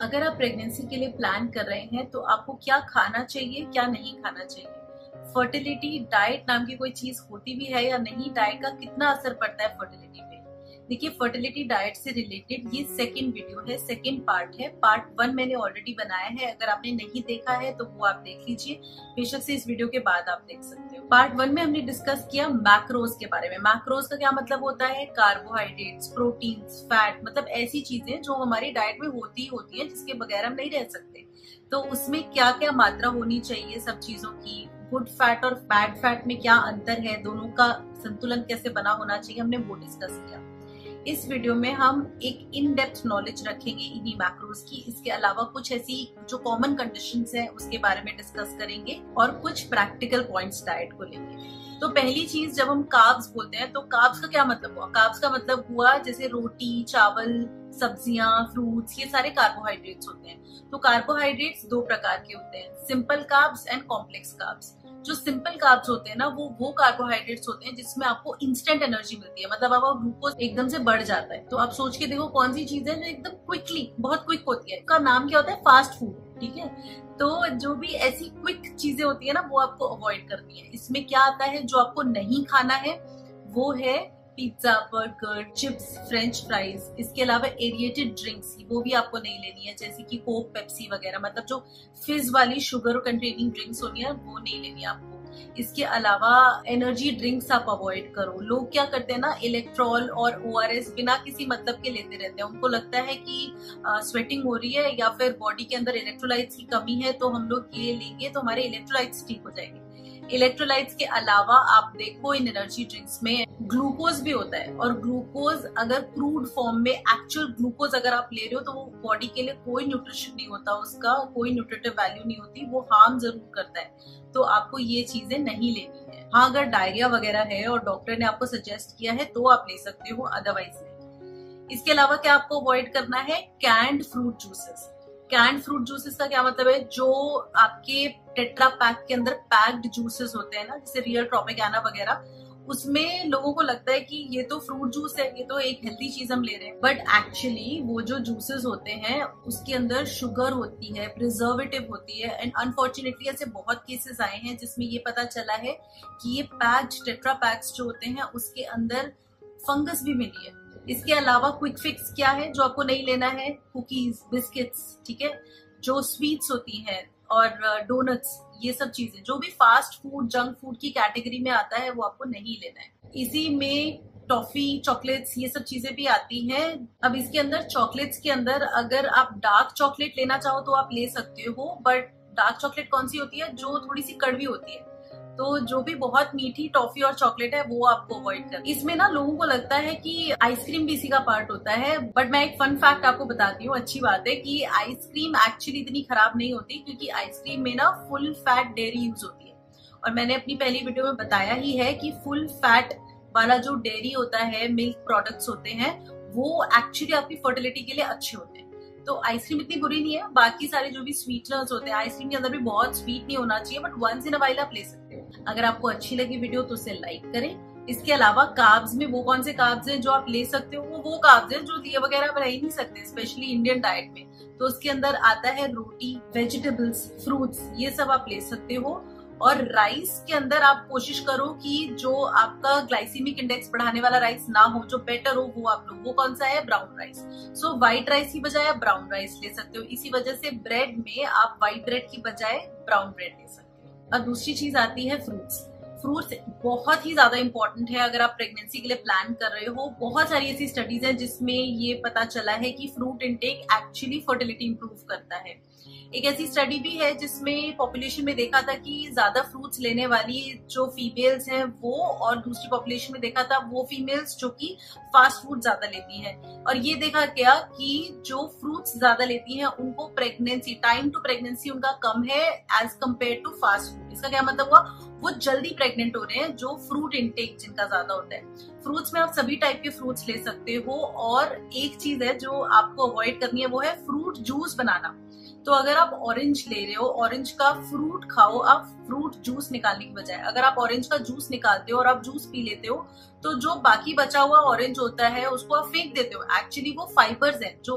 अगर आप प्रेगनेंसी के लिए प्लान कर रहे हैं तो आपको क्या खाना चाहिए, क्या नहीं खाना चाहिए? फर्टिलिटी डाइट नाम की कोई चीज़ होती भी है या नहीं डाइट का कितना असर पड़ता है फर्टिलिटी पे? देखिए फर्टिलिटी डाइट से रिलेटेड ये सेकंड वीडियो है सेकंड पार्ट है। पार्ट वन मैंने ऑलरेडी बनाया है। अगर आपने नहीं देखा है तो वो आप देख लीजिए। बेशक से इस वीडियो के बाद आप देख सकते हो। पार्ट वन में हमने डिस्कस किया मैक्रोज के बारे में। मैक्रोज का क्या मतलब होता है? कार्बोहाइड्रेट्स प्रोटीन फैट मतलब ऐसी चीज़ें जो हमारी डाइट में होती ही होती है, जिसके बगैर हम नहीं रह सकते। तो उसमें क्या क्या मात्रा होनी चाहिए सब चीज़ों की? गुड फैट और बैड फैट में क्या अंतर है? दोनों का संतुलन कैसे बना होना चाहिए? हमने वो डिस्कस किया। इस वीडियो में हम एक इन डेप्थ नॉलेज रखेंगे इन्हीं मैक्रोज की। इसके अलावा कुछ ऐसी जो कॉमन कंडीशन है, उसके बारे में डिस्कस करेंगे और कुछ प्रैक्टिकल पॉइंट डाइट को लेंगे। तो पहली चीज़ जब हम काब्स बोलते हैं तो काब्स का क्या मतलब हुआ? काब्स का मतलब हुआ जैसे रोटी, चावल सब्ज़ियाँ फ्रूट्स ये सारे कार्बोहाइड्रेट्स होते हैं। तो कार्बोहाइड्रेट्स दो प्रकार के होते हैं। Simple carbs and complex carbs जो सिंपल कार्ब्स होते हैं ना, वो वो कार्बोहाइड्रेट्स होते हैं जिसमें आपको इंस्टेंट एनर्जी मिलती है। मतलब आपका ग्लूकोज एकदम से बढ़ जाता है। तो आप सोच के देखो कौन सी चीज़ है जो एकदम क्विकली बहुत क्विक होती है। उसका नाम क्या होता है? फास्ट फ़ूड ठीक है? तो जो भी ऐसी क्विक चीज़ें होती है ना, वो आपको अवॉइड करनी है। इसमें क्या आता है? जो आपको नहीं खाना है, वो है pizza burger chips french fries इसके अलावा एरिएटेड ड्रिंक्स वो भी आपको नहीं लेनी है जैसे कि कोक पेप्सी वगैरह मतलब जो फिज वाली शुगर कंटेनिंग ड्रिंक्स होनी है वो नहीं लेनी आपको। इसके अलावा एनर्जी ड्रिंक्स आप अवॉइड करो। लोग क्या करते हैं ना इलेक्ट्रॉल और ओ बिना किसी मतलब के लेते रहते हैं। उनको लगता है कि आ, स्वेटिंग हो रही है या फिर बॉडी के अंदर इलेक्ट्रोलाइट्स की कमी है तो हम लोग ये लेंगे तो हमारे इलेक्ट्रोलाइट्स ठीक हो जाएँगे। इलेक्ट्रोलाइट्स के अलावा आप देखो, इन एनर्जी ड्रिंक्स में ग्लूकोज भी होता है। और ग्लूकोज अगर क्रूड फॉर्म में एक्चुअल ग्लूकोज अगर आप ले रहे हो तो वो बॉडी के लिए कोई न्यूट्रिशन नहीं होता, उसका कोई न्यूट्रिटिव वैल्यू नहीं होती, वो हार्म ज़रूर करता है। तो आपको ये चीज़ें नहीं लेनी है। हाँ अगर डायरिया वगैरह है और डॉक्टर ने आपको सजेस्ट किया है तो आप ले सकते हो अदरवाइज़ इसके अलावा क्या आपको अवॉइड करना है? Canned fruit juices canned fruit juices का क्या मतलब है? जो आपके टेट्रा पैक के अंदर पैक्ड जूसेस होते हैं ना, जैसे रियल ट्रॉपिकाना वगैरह, उसमें लोगों को लगता है कि ये तो फ्रूट जूस है, ये तो एक हेल्थी चीज़ हम ले रहे हैं। बट एक्चुअली वो जो जूसेस होते हैं, उसके अंदर शुगर होती है प्रिजर्वेटिव होती है एंड अनफॉर्चुनेटली ऐसे बहुत केसेस आए हैं जिसमें ये पता चला है कि ये पैक्ड टेट्रा पैक्स जो होते हैं, उसके अंदर फंगस भी मिली है। इसके अलावा क्विक फिक्स क्या है? जो आपको नहीं लेना है कुकीज बिस्किट्स ठीक है? जो स्वीट्स होती हैं और डोनट्स ये सब चीज़ें, जो भी फास्ट फ़ूड जंक फ़ूड की कैटेगरी में आता है, वो आपको नहीं लेना है। इसी में टॉफी चॉकलेट्स ये सब चीज़ें भी आती हैं। अब इसके अंदर चॉकलेट्स के अंदर अगर आप डार्क चॉकलेट लेना चाहो तो आप ले सकते हो बट डार्क चॉकलेट कौन सी होती है? जो थोड़ी सी कड़वी होती है। तो जो भी बहुत मीठी टॉफी और चॉकलेट है, वो आपको अवॉइड कर इसमें ना लोगों को लगता है कि आइसक्रीम भी इसी का पार्ट होता है बट मैं एक फन फैक्ट आपको बताती हूँ, अच्छी बात है कि आइसक्रीम एक्चुअली इतनी खराब नहीं होती, क्योंकि आइसक्रीम में ना फुल फैट डेयरी यूज़ होती है। और मैंने अपनी पहली वीडियो में बताया ही है कि फुल फैट वाला जो डेयरी होता है मिल्क प्रोडक्ट्स होते हैं, वो एक्चुअली आपकी फर्टिलिटी के लिए अच्छे होते हैं। तो आइसक्रीम इतनी बुरी नहीं है, बाकी सारे जो भी स्वीटनर्स होते हैं आइसक्रीम के अंदर भी बहुत स्वीट नहीं होना चाहिए बट वंस इन अ आप ले सकते हो। अगर आपको अच्छी लगी वीडियो तो उसे लाइक करें। इसके अलावा काब्स में वो कौन से कार्ब्स हैं जो आप ले सकते हो, वो वो कार्ब्स हैं जो दिए वगैरह आप रह ही नहीं सकते स्पेशली इंडियन डाइट में। तो उसके अंदर आता है रोटी वेजिटेबल्स फ्रूट्स ये सब आप ले सकते हो। और राइस के अंदर आप कोशिश करो कि जो आपका ग्लाइसीमिक इंडेक्स बढ़ाने वाला राइस ना हो, जो बेटर हो, वो आप लोग वो कौन सा है? Brown rice so white rice की बजाय आप ब्राउन राइस ले सकते हो। इसी वजह से ब्रेड में आप व्हाइट ब्रेड की बजाय ब्राउन ब्रेड ले सकते हो। और दूसरी चीज़ आती है फ्रूट्स फ्रूट्स बहुत ही ज़्यादा इंपॉर्टेंट है अगर आप प्रेगनेंसी के लिए प्लान कर रहे हो। बहुत सारी ऐसी स्टडीज़ हैं जिसमें ये पता चला है कि fruit intake actually fertility improve करता है। एक ऐसी स्टडी भी है जिसमें पॉपुलेशन में देखा था कि ज़्यादा फ्रूट्स लेने वाली जो फीमेल्स हैं वो, और दूसरी पॉपुलेशन में देखा था वो फीमेल्स जो कि फास्ट फ़ूड ज़्यादा लेती हैं। और ये देखा गया कि जो फ्रूट्स ज़्यादा लेती हैं, उनको प्रेगनेंसी टाइम टू प्रेगनेंसी उनका कम है age compare to fast food इसका क्या मतलब हुआ? वो जल्दी प्रेग्नेंट हो रहे हैं, जो फ्रूट इनटेक जिनका ज़्यादा होता है। फ्रूट्स में आप सभी टाइप के फ्रूट्स ले सकते हो, और एक चीज़ है जो आपको अवॉइड करनी है वो है फ्रूट जूस बनाना। तो अगर आप ऑरेंज ले रहे हो ऑरेंज का फ्रूट खाओ, आप फ्रूट जूस निकालने की बजाय। अगर आप ऑरेंज का जूस निकालते हो और आप जूस पी लेते हो तो जो बाकी बचा हुआ ऑरेंज होता है, उसको आप फेंक देते हो। एक्चुअली वो फाइबर्स हैं, जो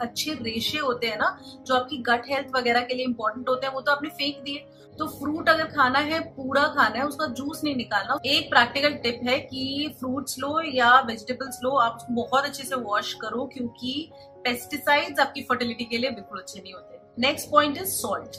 अच्छे रेशे होते हैं ना, जो आपकी गट हेल्थ वगैरह के लिए इंपॉर्टेंट होते हैं, वो तो आपने फेंक दिए। तो फ्रूट अगर खाना है, पूरा खाना है, उसका जूस नहीं निकालना। एक प्रैक्टिकल टिप है कि फ्रूट्स लो या वेजिटेबल्स लो, आप उसको बहुत अच्छे से वॉश करो, क्योंकि पेस्टिसाइड्स आपकी फर्टिलिटी के लिए बिल्कुल अच्छे नहीं होते। नेक्स्ट पॉइंट इज़ सॉल्ट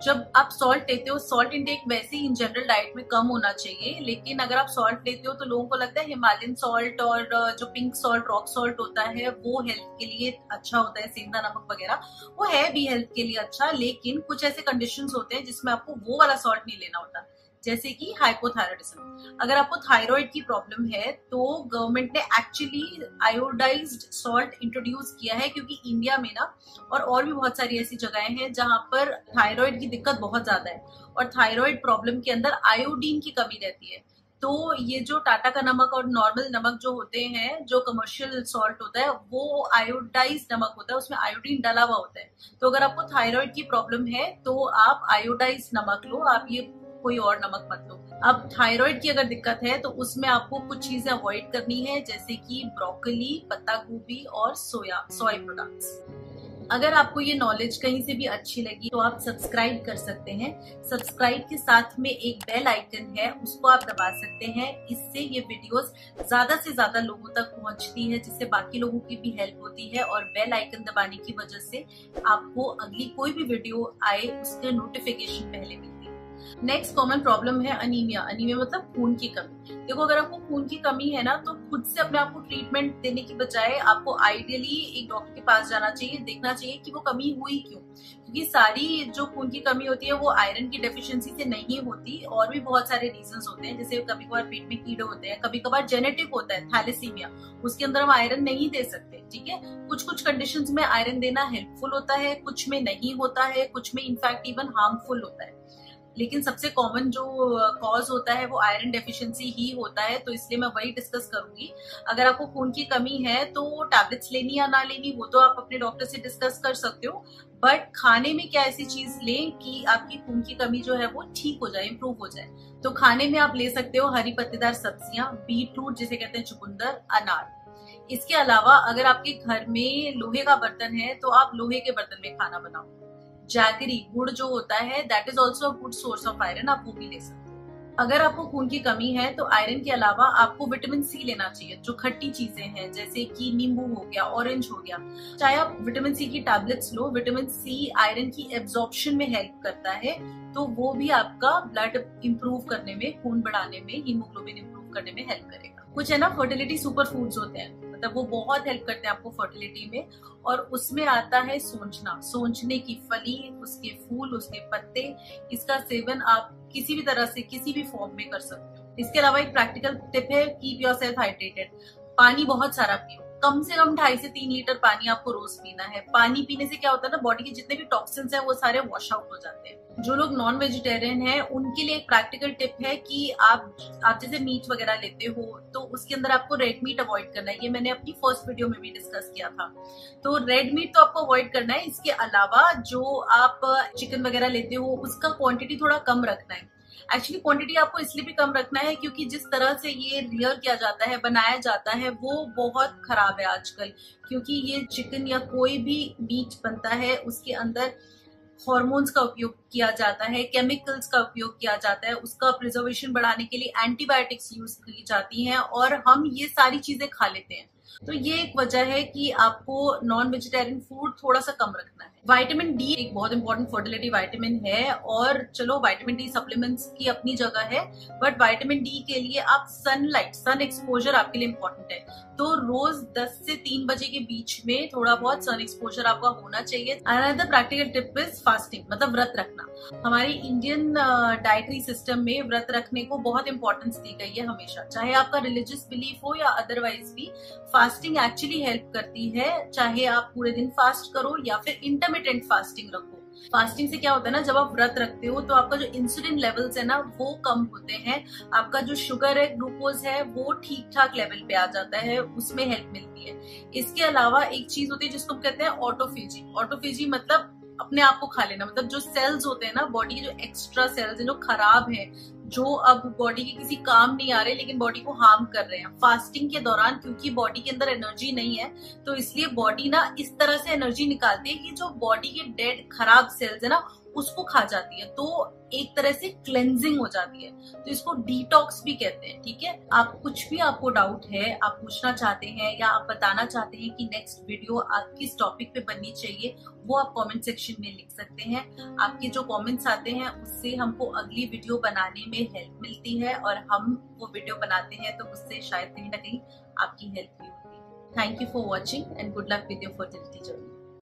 जब आप सॉल्ट लेते हो सॉल्ट इंटेक वैसे ही इन जनरल डाइट में कम होना चाहिए, लेकिन अगर आप सॉल्ट लेते हो तो लोगों को लगता है हिमालयन सॉल्ट और जो पिंक सॉल्ट रॉक सॉल्ट होता है, वो हेल्थ के लिए अच्छा होता है, सेंधा नमक वगैरह, वो है भी हेल्थ के लिए अच्छा लेकिन कुछ ऐसे कंडीशन होते हैं जिसमें आपको वो वाला सॉल्ट नहीं लेना होता। जैसे कि हाइपोथायरॉयडिज्म अगर आपको थायराइड की प्रॉब्लम है तो गवर्नमेंट ने एक्चुअली आयोडाइज्ड सॉल्ट इंट्रोड्यूस किया है, क्योंकि इंडिया में ना, और और भी बहुत सारी ऐसी जगहें हैं जहाँ पर थायराइड की दिक्कत बहुत ज़्यादा है, और थायराइड प्रॉब्लम के अंदर आयोडीन की कमी रहती है। तो ये जो टाटा का नमक और नॉर्मल नमक जो होते हैं, जो कमर्शियल सॉल्ट होता है, वो आयोडाइज नमक होता है, उसमें आयोडीन डाला हुआ होता है। तो अगर आपको थायराइड की प्रॉब्लम है तो आप आयोडाइज नमक लो, आप ये कोई और नमक मत लो। अब थायराइड की अगर दिक्कत है तो उसमें आपको कुछ चीज़ें अवॉइड करनी है, जैसे कि ब्रोकली पत्ता गोभी और सोया सोया प्रोडक्ट्स अगर आपको ये नॉलेज कहीं से भी अच्छी लगी तो आप सब्सक्राइब कर सकते हैं। सब्सक्राइब के साथ में एक बेल आइकन है, उसको आप दबा सकते हैं। इससे ये वीडियोस ज़्यादा से ज़्यादा लोगों तक पहुँचती है, जिससे बाकी लोगों की भी हेल्प होती है और बेल आइकन दबाने की वजह से आपको अगली कोई भी वीडियो आए, उसके नोटिफिकेशन पहले मिले। नेक्स्ट कॉमन प्रॉब्लम है अनीमिया अनीमिया मतलब खून की कमी. देखो, अगर आपको खून की कमी है ना तो खुद से अपने आप को ट्रीटमेंट देने की बजाय आपको आइडियली एक डॉक्टर के पास जाना चाहिए, देखना चाहिए कि वो कमी हुई क्यों. क्योंकि सारी जो खून की कमी होती है, वो आयरन की डेफिशिएंसी से नहीं होती और भी बहुत सारे रीजन होते हैं. जैसे कभी कभार पेट में कीड़े होते हैं कभी कभार जेनेटिक होता है थैलेसीमिया उसके अंदर हम आयरन नहीं दे सकते, ठीक है? कुछ कुछ कंडीशन में आयरन देना हेल्पफुल होता है, कुछ में नहीं होता है, कुछ में इनफैक्ट इवन हार्मफुल होता है. लेकिन सबसे कॉमन जो कॉज होता है, वो आयरन डेफिशिएंसी ही होता है तो इसलिए मैं वही डिस्कस करूँगी। अगर आपको खून की कमी है तो टैबलेट्स लेनी या ना लेनी, वो तो आप अपने डॉक्टर से डिस्कस कर सकते हो। बट खाने में क्या ऐसी चीज़ लें कि आपकी खून की कमी जो है, वो ठीक हो जाए इम्प्रूव हो जाए। तो खाने में आप ले सकते हो हरी पत्तेदार सब्ज़ियाँ बीट रूट जिसे कहते हैं, चुकुंदर, अनार। इसके अलावा अगर आपके घर में लोहे का बर्तन है तो आप लोहे के बर्तन में खाना बनाओ। जैगरी, गुड़ जो होता है that is also good source of iron आप वो भी ले सकते हैं। अगर आपको खून की कमी है तो आयरन के अलावा आपको विटामिन सी लेना चाहिए, जो खट्टी चीज़ें हैं, जैसे कि नींबू हो गया ऑरेंज हो गया। चाहे आप विटामिन सी की टैबलेट्स लो विटामिन सी आयरन की एब्जॉर्प्शन में हेल्प करता है तो वो भी आपका ब्लड इंप्रूव करने में, खून बढ़ाने में हीमोग्लोबिन इंप्रूव करने में हेल्प करेगा। कुछ है ना फर्टिलिटी सुपर फूड्स होते हैं। मतलब वो बहुत हेल्प करते हैं आपको फर्टिलिटी में और उसमें आता है सोचना, सोचने की फली, उसके फूल, उसके पत्ते, इसका सेवन आप किसी भी तरह से किसी भी फॉर्म में कर सकते हो। इसके अलावा एक प्रैक्टिकल टिप है कीप योर सेल्फ हाइड्रेटेड पानी बहुत सारा पियो। कम से कम ढाई से तीन लीटर पानी आपको रोज पीना है। पानी पीने से क्या होता है ना बॉडी के जितने भी टॉक्सिन्स हैं, वो सारे वॉश आउट हो जाते हैं। जो लोग नॉन वेजिटेरियन हैं, उनके लिए एक प्रैक्टिकल टिप है कि आप आप जैसे मीट वगैरह लेते हो तो उसके अंदर आपको रेड मीट अवॉइड करना है। ये मैंने अपनी फ़र्स्ट वीडियो में भी डिस्कस किया था। तो रेड मीट तो आपको अवॉइड करना है। इसके अलावा जो आप चिकन वगैरह लेते हो, उसका क्वांटिटी थोड़ा कम रखना है। एक्चुअली क्वांटिटी आपको इसलिए भी कम रखना है क्योंकि जिस तरह से ये रियर किया जाता है, बनाया जाता है, वो बहुत खराब है आजकल। क्योंकि ये चिकन या कोई भी मीट बनता है, उसके अंदर हॉर्मोन्स का उपयोग किया जाता है केमिकल्स का उपयोग किया जाता है, उसका प्रिजर्वेशन बढ़ाने के लिए एंटीबायोटिक्स यूज़ की जाती हैं और हम ये सारी चीज़ें खा लेते हैं। तो ये एक वजह है कि आपको नॉन वेजिटेरियन फ़ूड थोड़ा सा कम रखना है। वाइटामिन डी एक बहुत इंपॉर्टेंट फर्टिलिटी वाइटामिन है और चलो वाइटामिन डी सप्लीमेंट्स की अपनी जगह है बट वाइटामिन डी के लिए आप सनलाइट सन एक्सपोजर आपके लिए इम्पोर्टेंट है। तो रोज 10 से 3 बजे के बीच में थोड़ा बहुत सन एक्सपोजर आपका होना चाहिए। Another practical tip is fasting मतलब व्रत रखना हमारी इंडियन डाइटरी सिस्टम में व्रत रखने को बहुत इंपॉर्टेंस दी गई है हमेशा। चाहे आपका रिलीजियस बिलीफ हो या अदरवाइज़ भी फास्टिंग एक्चुअली हेल्प करती है। चाहे आप पूरे दिन फास्ट करो या फिर इंटरमीडियंट फास्टिंग रखो। फास्टिंग से क्या होता है ना, जब आप व्रत रखते हो तो आपका जो इंसुलिन लेवल्स है ना, वो कम होते हैं। आपका जो शुगर है ग्लूकोज है, वो ठीक ठाक लेवल पे आ जाता है, उसमें हेल्प मिलती है। इसके अलावा एक चीज़ होती है जिसको कहते हैं ऑटोफिजी ऑटोफिजी मतलब अपने आप को खा लेना। मतलब जो सेल्स होते हैं ना बॉडी के जो एक्स्ट्रा सेल्स हैं, जो खराब हैं, जो अब बॉडी के किसी काम नहीं आ रहे, लेकिन बॉडी को हार्म कर रहे हैं। फास्टिंग के दौरान, क्योंकि बॉडी के अंदर एनर्जी नहीं है तो इसलिए बॉडी ना इस तरह से एनर्जी निकालती है कि जो बॉडी के डेड खराब सेल्स है ना उसको खा जाती है तो एक तरह से क्लेंजिंग हो जाती है। तो इसको डिटॉक्स भी कहते हैं, ठीक है? आप कुछ भी आपको डाउट है, आप पूछना चाहते हैं या आप बताना चाहते हैं कि नेक्स्ट वीडियो आप किस टॉपिक पे बननी चाहिए, वो आप कमेंट सेक्शन में लिख सकते हैं। आपके जो कमेंट्स आते हैं, उससे हमको अगली वीडियो बनाने में हेल्प मिलती है और हम वो वीडियो बनाते हैं तो उससे शायद कहीं ना कहीं आपकी हेल्प भी होती है। Thank you for watching and good luck with your fertility journey